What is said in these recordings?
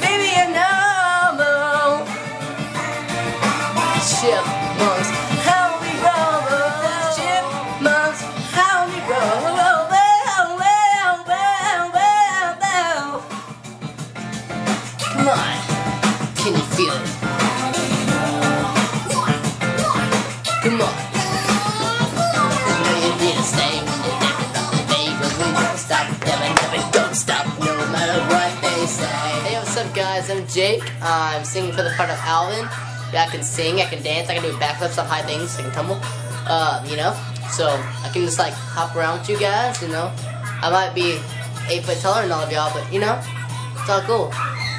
maybe a novel. Chipmunks. Come on, can you feel it? Come on. Know you you never we don't stop, never, never don't stop, no matter what Hey, what's up, guys? I'm Jake. Uh, I'm singing for the part of Alvin. Yeah, I can sing, I can dance, I can do backflips on high things, I can tumble. Uh, you know, so I can just like hop around with you guys. You know, I might be eight foot taller than all of y'all, but you know, it's all cool.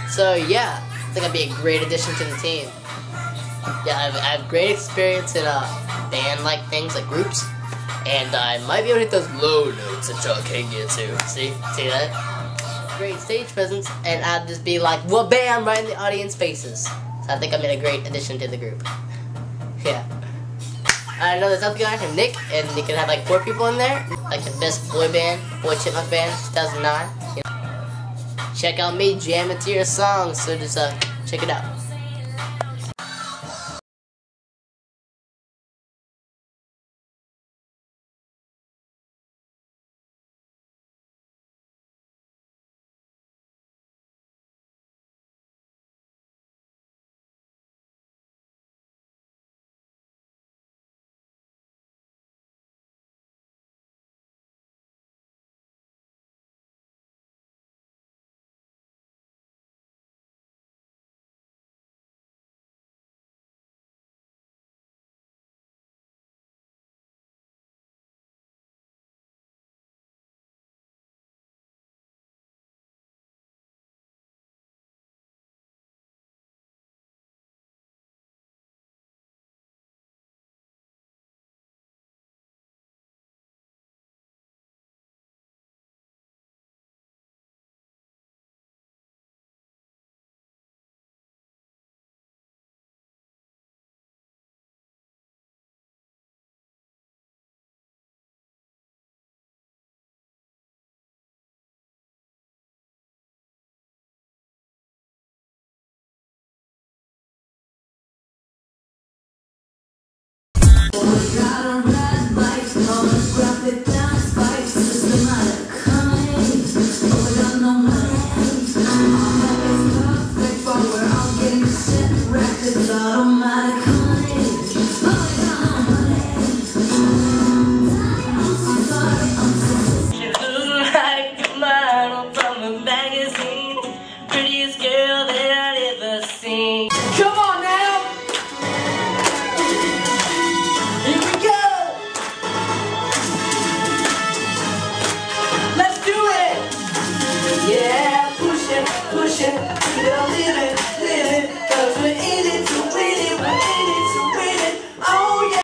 So yeah, I think I'd be a great addition to the team. Yeah, I have, I have great experience in uh, band-like things, like groups, and I might be able to hit those low notes that y'all can't get to. See? See that? Great stage presence, and I'd just be like, well, bam, right in the audience faces. So I think I'm in a great addition to the group. Yeah. I know there's other guy named Nick, and you can have like four people in there, like the best boy band, boy chipmunk band, 2009. You know. Check out me jamming to your songs, so just uh, check it out. ocean, keep it a little.